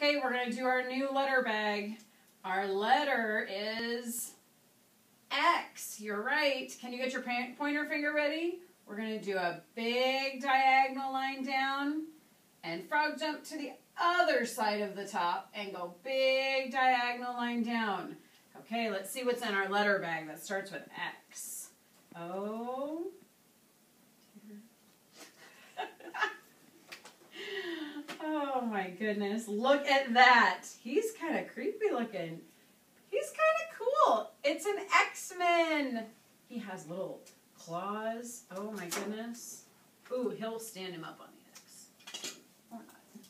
Okay, we're going to do our new letter bag. Our letter is X. You're right. Can you get your pointer finger ready? We're going to do a big diagonal line down and frog jump to the other side of the top and go big diagonal line down. Okay, let's see what's in our letter bag that starts with X. Oh, X. O. oh my goodness, look at that. He's kind of creepy looking. He's kind of cool. It's an X-Men. He has little claws. Oh my goodness. Ooh, he'll stand him up on the X. Or not.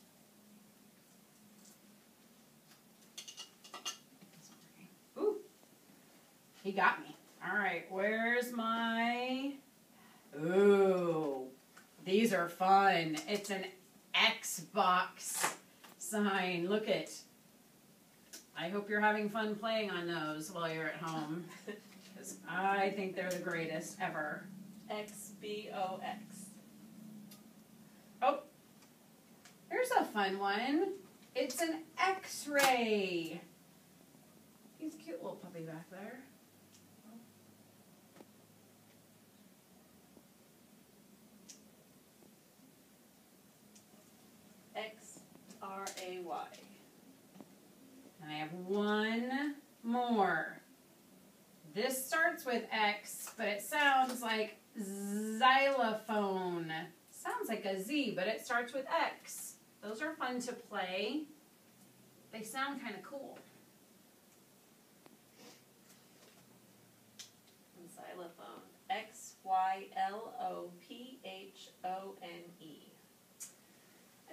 Ooh, he got me. All right, where's my... Ooh, these are fun. It's an Xbox sign. Look at. I hope you're having fun playing on those while you're at home. Because I think they're the greatest ever. XBOX. Oh, there's a fun one. It's an X-ray. He's a cute little puppy back there. X R A Y. And I have one more. This starts with X, but it sounds like xylophone. Sounds like a Z, but it starts with X. Those are fun to play. They sound kind of cool. Xylophone. X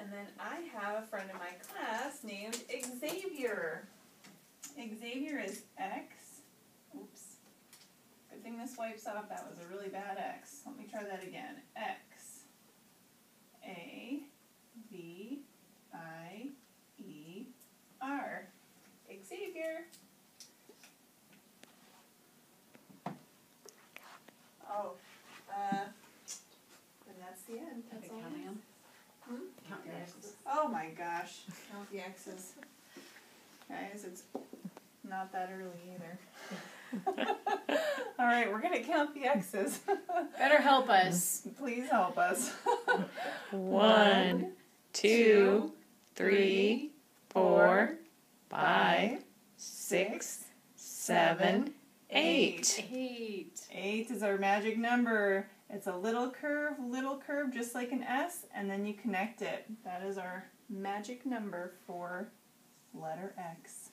And then I have a friend in my class named Xavier. Xavier is X. Oops. Good thing this wipes off. That was a really bad X. Let me try that again. X. A. V. I. E. R. Xavier. Oh. Uh. And that's the end. That's Okay, all count I have. them. Hmm? Count your X's. Oh my gosh. Count the X's. Guys, it's not that early either. All right, we're going to count the X's. Better help us. Please help us. One, two, three, four, five, six, seven, eight. Eight. Eight is our magic number. It's a little curve, little curve, just like an S, and then you connect it. That is our magic number for letter X.